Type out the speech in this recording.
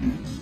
Mm-hmm.